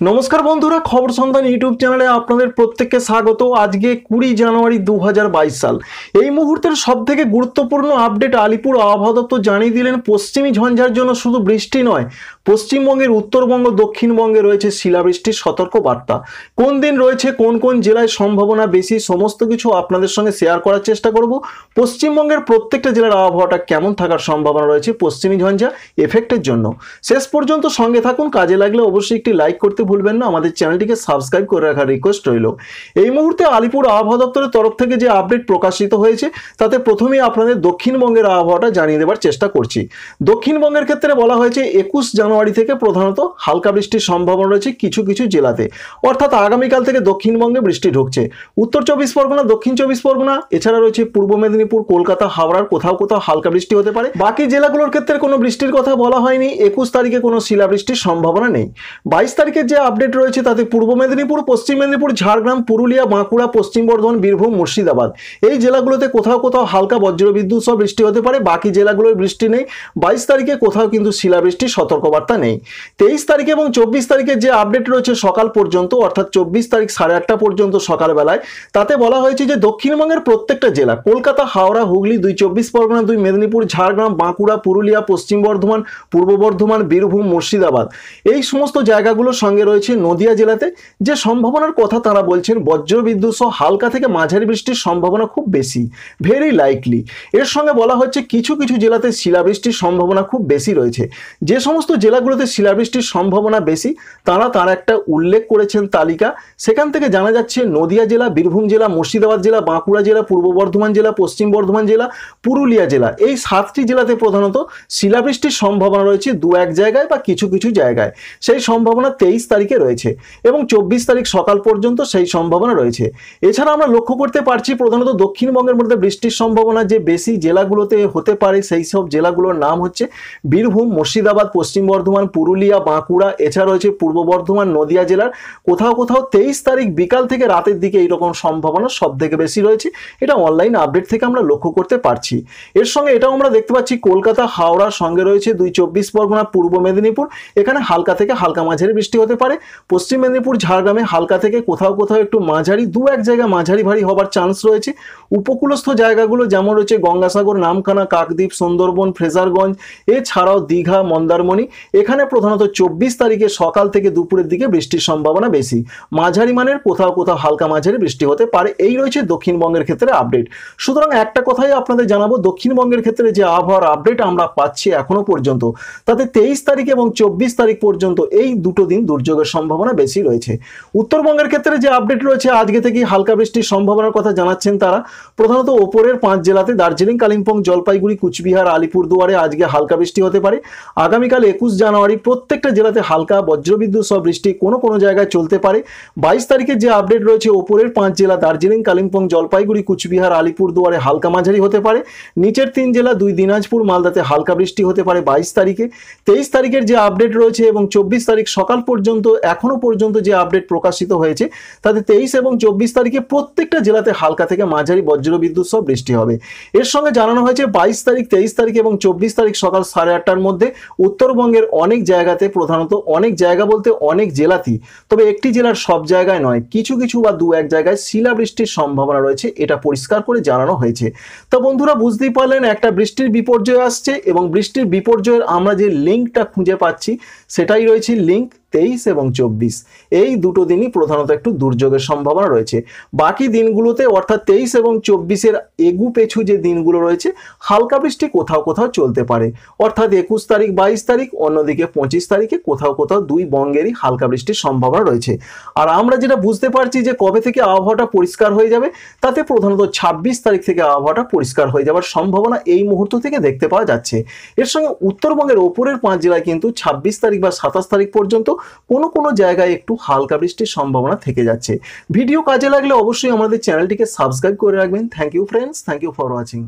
নমস্কার বন্ধুরা, খবর সন্ধান ইউটিউব চ্যানেলে আপনাদের প্রত্যেককে স্বাগত। আজকে কুড়ি জানুয়ারি দু হাজার বাইশ সাল। এই মুহূর্তের সব থেকে গুরুত্বপূর্ণ আপডেট আলিপুর আবহাওয়া দপ্তর জানিয়ে দিলেন, পশ্চিমী ঝঞ্ঝার জন্য শুধু বৃষ্টি নয়, পশ্চিমবঙ্গের উত্তরবঙ্গ, দক্ষিণবঙ্গে রয়েছে শিলাবৃষ্টির সতর্ক বার্তা কোন দিন রয়েছে, কোন কোন জেলায় সম্ভাবনা বেশি, সমস্ত কিছু আপনাদের সঙ্গে শেয়ার করার চেষ্টা করব। পশ্চিমবঙ্গের প্রত্যেকটা জেলার আবহাওয়াটা কেমন থাকার সম্ভাবনা রয়েছে পশ্চিমী ঝঞ্ঝা এফেক্টের জন্য। শেষ পর্যন্ত সঙ্গে থাকুন, কাজে লাগলে অবশ্যই একটি লাইক করতে ভুলবেন না, আমাদের চ্যানেলটিকে সাবস্ক্রাইব করে রাখার রিকোয়েস্ট রইল। এই মুহূর্তে আলিপুর আবহাওয়া দপ্তরের তরফ থেকে যে আপডেট প্রকাশিত হয়েছে, তাতে প্রথমেই আপনাদের দক্ষিণবঙ্গের আবহাওয়াটা জানিয়ে দেওয়ার চেষ্টা করছি। দক্ষিণবঙ্গের ক্ষেত্রে বলা হয়েছে, একুশ জানুয়ারি থেকে প্রধানত হালকা বৃষ্টির সম্ভাবনা রয়েছে কিছু কিছু জেলাতে। অর্থাৎ আগামীকাল থেকে দক্ষিণবঙ্গে বৃষ্টি ঢুকছে। উত্তর চব্বিশ পরগনা, দক্ষিণ চব্বিশ পরগনা, এছাড়া রয়েছে পূর্ব মেদিনীপুর, কলকাতা, হাওড়ার কোথাও কোথাও হালকা বৃষ্টি হতে পারে। বাকি জেলাগুলোর ক্ষেত্রে কোনো বৃষ্টির কথা বলা হয়নি। একুশ তারিখে কোনো শিলাবৃষ্টির সম্ভাবনা নেই। বাইশ তারিখের যে আপডেট রয়েছে তাতে পূর্ব মেদিনীপুর, পশ্চিম মেদিনীপুর, ঝাড়গ্রাম, পুরুলিয়া, বাঁকুড়া, পশ্চিম বর্ধমান, বীরভূম, মুর্শিদাবাদ। এই জেলাগুলোতে কোথাও কোথাও হালকা বজ্রবিদ্যুৎ সহ বৃষ্টি হতে পারে। বাকি জেলাগুলোর বৃষ্টি নেই। বাইশ তারিখে কোথাও কিন্তু শিলাবৃষ্টির সতর্কবার্তা নেই। তেইশ তারিখে এবং চব্বিশ তারিখে যে আপডেট রয়েছে সকাল পর্যন্ত, অর্থাৎ চব্বিশ তারিখ সাড়ে আটটা পর্যন্ত সকালবেলায়, তাতে বলা হয়েছে যে দক্ষিণবঙ্গের প্রত্যেকটা জেলা, কলকাতা, হাওড়া, হুগলি, দুই চব্বিশ পরগনা, দুই মেদিনীপুর, ঝাড়গ্রাম, বাঁকুড়া, পুরুলিয়া, পশ্চিম বর্ধমান, পূর্ব বর্ধমান, বীরভূম, মুর্শিদাবাদ। এই সমস্ত জায়গাগুলোর সঙ্গে রয়েছে নদিয়া জেলাতে। যে সম্ভাবনার কথা তারা বলছেন, বজ্রবিদ্যুৎ সহ হালকা থেকে মাঝারি বৃষ্টির সম্ভাবনা খুব বেশি ভেরি লাইকলি এর সঙ্গে বলা হচ্ছে, কিছু কিছু জেলাতে শিলাবৃষ্টির সম্ভাবনা খুব বেশি রয়েছে। যে সমস্ত জেলাগুলোতে শিলাবৃষ্টির সম্ভাবনা বেশি, তারা তার একটা উল্লেখ করেছেন তালিকা। সেখান থেকে জানা যাচ্ছে, নদিয়া জেলা, বীরভূম জেলা, মুর্শিদাবাদ জেলা, বাঁকুড়া জেলা, পূর্ব বর্ধমান জেলা, পশ্চিম বর্ধমান জেলা, পুরুলিয়া জেলা। এই সাতটি জেলাতে প্রধানত শিলাবৃষ্টির সম্ভাবনা রয়েছে দু এক জায়গায় বা কিছু কিছু জায়গায়। সেই সম্ভাবনা তেইশ তারিখে রয়েছে এবং চব্বিশ তারিখ সকাল পর্যন্ত সেই সম্ভাবনা রয়েছে। এছাড়া আমরা লক্ষ্য করতে পারছি প্রধানত দক্ষিণবঙ্গের মধ্যে বৃষ্টির সম্ভাবনা যে বেশি জেলাগুলোতে হতে পারে সেই সব জেলাগুলোর নাম হচ্ছে বীরভূম, মুর্শিদাবাদ, পশ্চিম বর্ধমান, পুরুলিয়া, বাঁকুড়া, এছাড়া রয়েছে পূর্ব বর্ধমান, নদিয়া জেলার কোথাও কোথাও তেইশ তারিখ বিকাল থেকে রাতের দিকে এইরকম সম্ভাবনা সব থেকে বেশি রয়েছে। এটা অনলাইন আপডেট থেকে আমরা লক্ষ্য করতে পারছি। এর সঙ্গে এটাও আমরা দেখতে পাচ্ছি কলকাতা হাওড়ার সঙ্গে রয়েছে দুই চব্বিশ পরগনা, পূর্ব মেদিনীপুর। এখানে হালকা থেকে হালকা মাঝারি বৃষ্টি হতে পারে। পশ্চিম মেদিনীপুর, ঝাড়গ্রামে হালকা থেকে কোথাও কোথাও একটু মাঝারি, দু এক জায়গায় মাঝারি ভারী হবার চান্স রয়েছে। উপকূলস্থ জায়গাগুলো যেমন রয়েছে গঙ্গাসাগর, নামখানা, কাকদ্বীপ, সুন্দরবন, ফ্রেজারগঞ্জ, এছাড়াও দীঘা, মন্দারমণি। এখানে প্রধানত চব্বিশ তারিখে সকাল থেকে দুপুরের দিকে বৃষ্টির সম্ভাবনা বেশি। মাঝারি মানের কোথাও কোথাও হালকা মাঝারি বৃষ্টি হতে পারে। এই রয়েছে দক্ষিণবঙ্গের ক্ষেত্রে আপডেট সুতরাং একটা কথাই আপনাদের জানাব, দক্ষিণবঙ্গের ক্ষেত্রে যে আবহাওয়ার আপডেট আমরা পাচ্ছি এখনও পর্যন্ত, তাতে তেইশ তারিখ এবং চব্বিশ তারিখ পর্যন্ত এই দুটো দিন দুর্যোগের সম্ভাবনা বেশি রয়েছে। উত্তরবঙ্গের ক্ষেত্রে যে আপডেট রয়েছে, আজকে থেকেই হালকা বৃষ্টির সম্ভাবনার কথা জানাচ্ছেন তারা। প্রধানত ওপরের পাঁচ জেলাতে দার্জিলিং, কালিম্পং, জলপাইগুড়ি, কুচবিহার, আলিপুরদুয়ারে আজকে হালকা বৃষ্টি হতে পারে। আগামীকাল একুশ জানুয়ারি প্রত্যেকটা জেলাতে হালকা বজ্রবিদ্যুৎ সহ বৃষ্টি কোনো কোনো জায়গায় চলতে পারে। বাইশ তারিখে যে আপডেট রয়েছে, ওপরের পাঁচ জেলা দার্জিলিং, কালিম্পং, জলপাইগুড়ি, কুচবিহার, আলিপুরদুয়ারে হালকা মাঝারি হতে পারে। নিচের তিন জেলা, দুই দিনাজপুর, মালদাতে হালকা বৃষ্টি হতে পারে বাইশ তারিখে। তেইশ তারিখের যে আপডেট রয়েছে এবং চব্বিশ তারিখ সকাল পর্যন্ত এখনও পর্যন্ত যে আপডেট প্রকাশিত হয়েছে, তাতে তেইশ এবং চব্বিশ তারিখে প্রত্যেকটা জেলাতে হালকা থেকে মাঝারি বজ্রবিদ্যুৎ সহ বৃষ্টি হবে। এর সঙ্গে জানানো হয়েছে, বাইশ তারিখ, তেইশ তারিখ এবং চব্বিশ তারিখ সকাল সাড়ে আটটার মধ্যে উত্তরবঙ্গের অনেক জায়গাতে, প্রধানত অনেক জায়গা বলতে অনেক জেলাতেই, তবে একটি জেলার সব জায়গায় নয়, কিছু কিছু বা দু এক জায়গায় শিলাবৃষ্টির সম্ভাবনা রয়েছে, এটা পরিষ্কার করে জানানো হয়েছে। তো বন্ধুরা, বুঝতেই পারলেন, একটা বৃষ্টির বিপর্যয় আসছে এবং বৃষ্টির বিপর্যয়ের আমরা যে লিঙ্কটা খুঁজে পাচ্ছি, সেটাই রয়েছে লিঙ্ক তেইশ এবং চব্বিশ। এই দুটো দিনই প্রধানত একটু দুর্যোগের সম্ভাবনা রয়েছে। বাকি দিনগুলোতে অর্থাৎ তেইশ এবং চব্বিশের এগু পেছু যে দিনগুলো রয়েছে, হালকা বৃষ্টি কোথাও কোথাও চলতে পারে। অর্থাৎ একুশ তারিখ, বাইশ তারিখ, অন্যদিকে পঁচিশ তারিখে কোথাও কোথাও দুই বঙ্গেরই হালকা বৃষ্টির সম্ভাবনা রয়েছে। আর আমরা যেটা বুঝতে পারছি যে কবে থেকে আবহাওয়াটা পরিষ্কার হয়ে যাবে, তাতে প্রধানত ছাব্বিশ তারিখ থেকে আবহাওয়াটা পরিষ্কার হয়ে যাওয়ার সম্ভাবনা এই মুহূর্ত থেকে দেখতে পাওয়া যাচ্ছে। এর সঙ্গে উত্তরবঙ্গের ওপরের পাঁচ জেলায় কিন্তু ছাব্বিশ তারিখ বা সাতাশ তারিখ পর্যন্ত কোনো কোনো জায়গায় একটু হালকা বৃষ্টির সম্ভাবনা থেকে যাচ্ছে। ভিডিও কাজে লাগলে অবশ্যই আমাদের চ্যানেলটিকে সাবস্ক্রাইব করে রাখবেন। Thank you friends thank you for watching